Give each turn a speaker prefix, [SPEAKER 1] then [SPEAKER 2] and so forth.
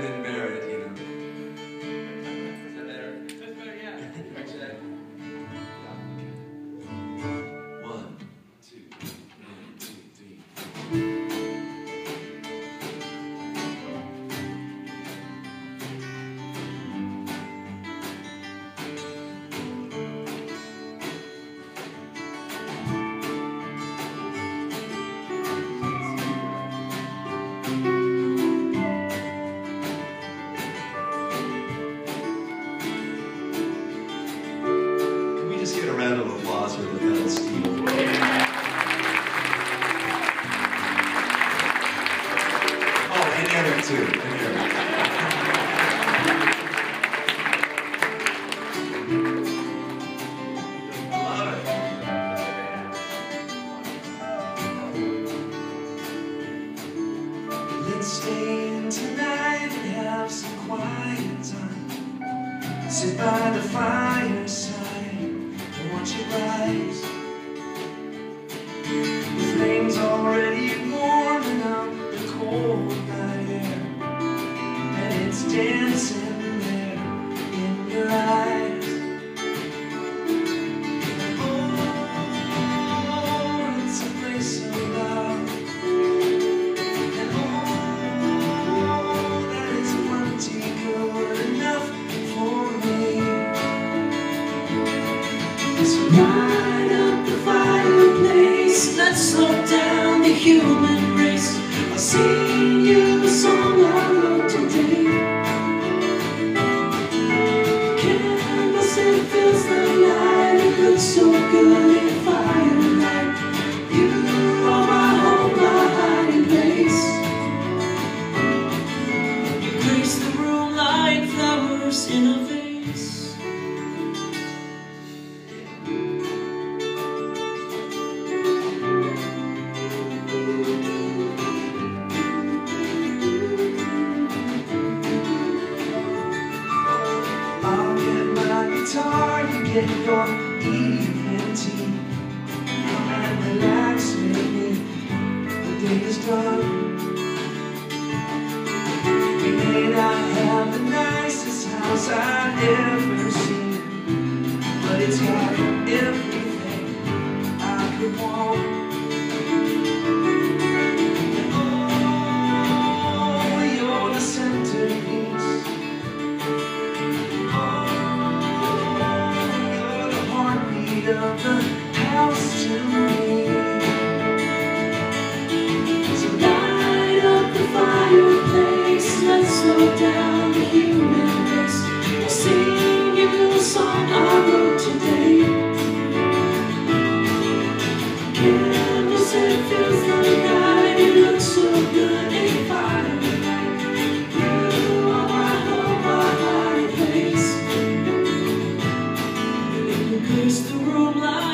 [SPEAKER 1] Grin and Just get a round of applause for the pedal Steve? Oh, and Eric too, and Eric. It.
[SPEAKER 2] Let's stay in tonight and have some quiet time. Sit by the fireside and watch So light up the fireplace. Let's slow down the human race. I'll sing you a song and fills the night. It looks so good in firelight. You are my home, my hiding place. The room flowers in a vase. I'll get my guitar, you get your evening tea. Come and relax with me. The day is done. We may not have the nicest house I've ever seen, but it's got The house to room like